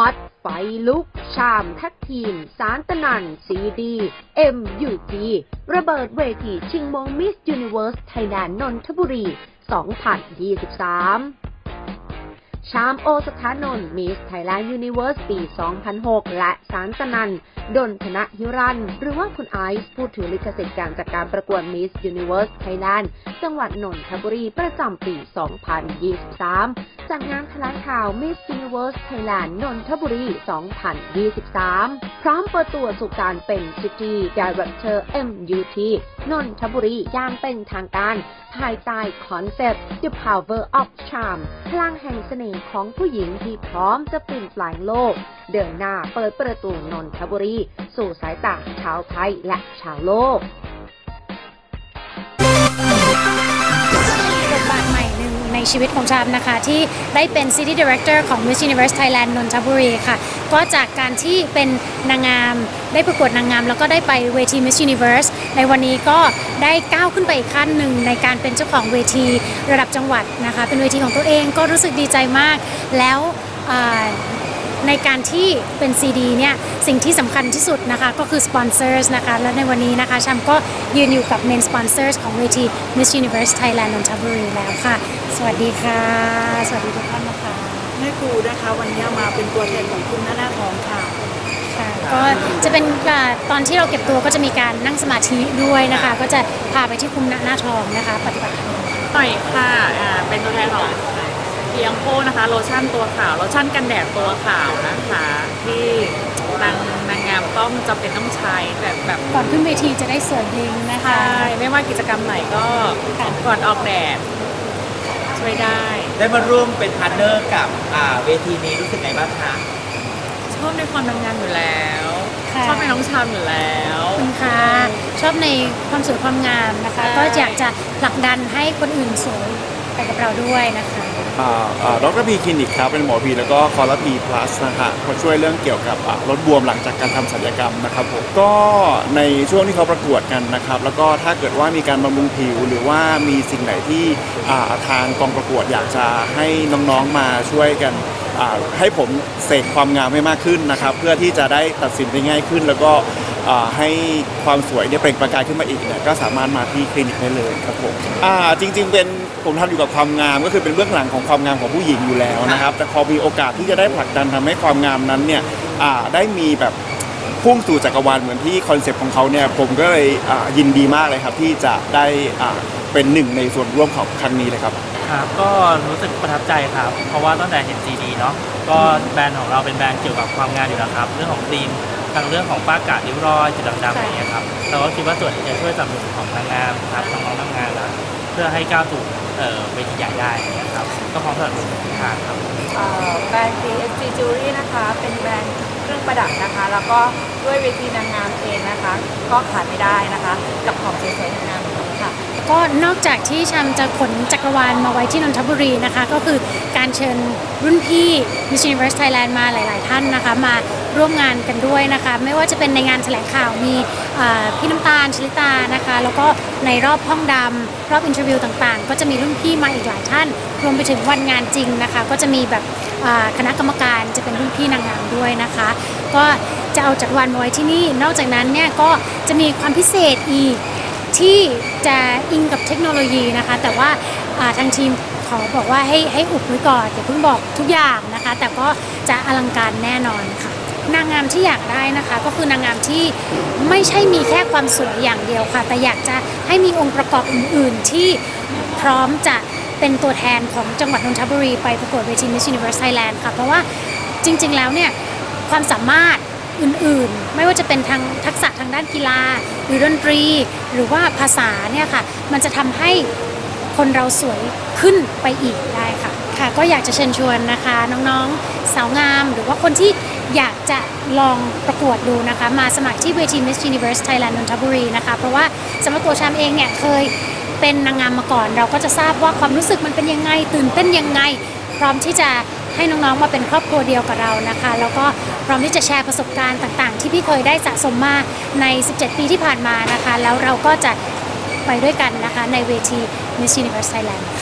ฮอตไฟลุก ฌาร์ม tag team ศานตนันทน์ CD MUT ระเบิดเวทีชิงมงมิสยูนิเว r ร์สไทยแลนด์นนทบุรี 2023ชามโอสถานนท์มิสไทยแลนด์ยูนิเว r ร์สปี 2006 และสารตะนัน ดนธนหิรัน หรือว่าคุณไอซ์ผู้ถือลิขสิทธิ์การจัดการประกวดมิสยูนิเว r ร์สไทยแลนด์จังหวัดนนทบุรีประจำปี 2023 จากงานแถลงข่าว Miss Universe Thailand นนทบุรี 2023 พร้อมเปิดตัวสู่การเป็น City Director MUT นนทบุรีย่างเป็นทางการ ภายใต้คอนเซปต์ The Power of Charm พลังแห่งเสน่ห์ของผู้หญิงที่พร้อมจะเปลี่ยนแปลงโลก เดินหน้าเปิดประตูนนทบุรี สู่สายตาชาวไทยและชาวโลก ชีวิตของชามนะคะ ที่ได้เป็น City Director ของ Miss Universe Thailand นนทบุรีค่ะ ก็จากการที่เป็นนางงาม ได้ประกวดนางงาม แล้วก็ได้ไปเวที Miss Universe ในวันนี้ก็ได้ก้าวขึ้นไปอีกขั้นหนึ่งในการเป็นเจ้าของเวทีระดับจังหวัดนะคะ เป็นเวทีของตัวเองก็รู้สึกดีใจมากแล้ว ในการที่เป็นซีดีเนี่ยสิ่งที่สำคัญที่สุดนะคะก็คือสปอนเซอร์นะคะ และในวันนี้นะคะชัมก็ยืนอยู่กับ main sponsor ของเวที Miss Universe Thailand นนทบุรีแล้วค่ะ สวัสดีค่ะ สวัสดีทุกท่านนะคะแม่ครูนะคะวันนี้มาเป็นตัวแทนของคุณหน้าหน้าทองค่ะค่ะก็จะเป็นอ่าตอนที่เราเก็บตัวก็จะมีการนั่งสมาธิด้วยนะคะ ก็จะพาไปที่คุมหน้าหน้าทองนะคะ ปฏิบัติธรรมหน่อยค่ะอ่าเป็นตัวแทนของ เพียงโพนะคะโลชั่นตัวขาวโลชั่นกันแดดตัวขาวนะคะ ที่นางนางงามต้องจำเป็นต้องใช้แบบแบบก่อนขึ้นเวทีจะได้สวย bling นะคะ ใช่ไม่ว่ากิจกรรมไหนก็ค่ะก่อนออกแดดช่วยได้ ได้มาร่วมเป็น partner กับอ่าเวทีนี้รู้สึกไงบ้างคะชอบในความนางงามอยู่แล้ว ค่ะ ชอบในน้องฌาร์มอยู่แล้ว ขอบคุณค่ะชอบในความสวยความงามนะคะใช่ก็อยากจะผลักดันให้คนอื่นสวย ไปกับเราด้วยนะคะ อ่าอ่าดรพีคลินิกครับเป็นหมอพีแล้วก็คอร์พีพลัสนะฮะมาช่วยเรื่องเกี่ยวกับอ่าลดบวมหลังจากการทำศัลยกรรมนะครับผมก็ในช่วงที่เขาประกวดกันนะครับ แล้วก็ถ้าเกิดว่ามีการบำรุงผิว หรือว่ามีสิ่งไหนที่อ่าทางกองประกวดอยากจะให้น้องๆมาช่วยกันอ่าให้ผมเสกความงามให้มากขึ้นนะครับ เพื่อที่จะได้ตัดสินได้ง่ายขึ้น แล้วก็ ให้ความสวยเนี่ยเปล่งประกายขึ้นมาอีกเนี่ยก็สามารถมาที่คลินิกได้เลยครับผมอ่าจริง ๆ เป็นผมทำอยู่กับความงามก็คือเป็นเบื้องหลังของความงามของผู้หญิงอยู่แล้วนะครับ แต่พอมีโอกาสที่จะได้ผลักดันทำให้ความงามนั้นเนี่ยได้มีแบบพุ่งสู่จักรวาลเหมือนที่ concept ของเขาเนี่ยผมก็เลยยินดีมากเลยครับ ที่จะได้อ่าเป็นหนึ่งในส่วนร่วมของครั้งนี้เลยครับครับก็รู้สึกประทับใจครับ เพราะว่าตั้งแต่เห็นซีดีเนาะก็แบรนด์ของเราเป็นแบรนด์เกี่ยวกับความงามอยู่แล้วครับ เรื่องของครีม ทางเรื่องของฝ้ากระริ้วรอยจุดดำๆอะไรอย่างเงี้ยครับเราก็คิดว่าส่วนที่จะช่วยสนับสนุนของนางงามครับน้องๆนางงามนะเพื่อให้ก้าวสู่เอ่อเวทีใหญ่ได้นะครับก็พร้อมสนับสนุนทุกทางครับ เอ่อแบรนด์ PSG Jewelry นะคะ เป็นแบรนด์เครื่องประดับนะคะ แล้วก็ด้วยเวทีนางงามเองนะคะ ก็ขาดไม่ได้นะคะ กับของสวยๆงามๆแบบนี้ค่ะ ก็นอกจากที่ชัมจะขนจักรวาลมาไว้ที่นนทบุรีนะคะ ก็คือการเชิญรุ่นพี่ Miss Universe Thailand มาหลาย ๆ ท่านนะคะ มา ร่วมงานกันด้วยนะคะ ไม่ว่าจะเป็นในงานแถลงข่าวมีพี่น้ำตาลชลิตานะคะ แล้วก็ในรอบห้องดำรอบ interview ต่างๆ ก็จะมีรุ่นพี่มาอีกหลายท่าน รวมไปถึงวันงานจริงนะคะ ก็จะมีแบบคณะกรรมการจะเป็นรุ่นพี่นางงามด้วยนะคะ ก็จะเอาจักรวาลมาไว้ที่นี่ นอกจากนั้นเนี่ยก็จะมีความพิเศษอีกที่จะอิงกับเทคโนโลยีนะคะ แต่ว่าอ่าทางทีมขอบอกว่าให้ให้อุบไว้ก่อนอย่าเพิ่งบอกทุกอย่างนะคะ แต่ก็จะอลังการแน่นอนค่ะ นางงามที่อยากได้นะคะ ก็คือนางงามที่ไม่ใช่มีแค่ความสวยอย่างเดียวค่ะ แต่อยากจะให้มีองค์ประกอบอื่น ๆ ที่พร้อมจะเป็นตัวแทนของจังหวัดนนทบุรีไปประกวดเวที Miss Universe Thailand ค่ะ เพราะว่าจริง ๆ แล้วเนี่ยความสามารถอื่นๆ ไม่ว่าจะเป็นทางทักษะทางด้านกีฬา หรือดนตรี หรือว่าภาษาเนี่ยค่ะ มันจะทำให้คนเราสวยขึ้นไปอีกได้ค่ะ ค่ะ ก็อยากจะเชิญชวนนะคะ น้องๆ สาวงาม หรือว่าคนที่ อยากจะลองประกวดดูนะคะ มาสมัครที่เวที Miss Universe Thailand นนทบุรีนะคะ เพราะว่าสำหรับตัวชามเองเนี่ยเคยเป็นนางงามมาก่อน เราก็จะทราบว่าความรู้สึกมันเป็นยังไง ตื่นเต้นยังไง พร้อมที่จะให้น้องๆมาเป็นครอบครัวเดียวกับเรานะคะ แล้วก็พร้อมที่จะแชร์ประสบการณ์ต่างๆ ที่พี่เคยได้สะสมมาใน 17 ปีที่ผ่านมานะคะ แล้วเราก็จะไปด้วยกันนะคะในเวที Miss Universe Thailand ค่ะ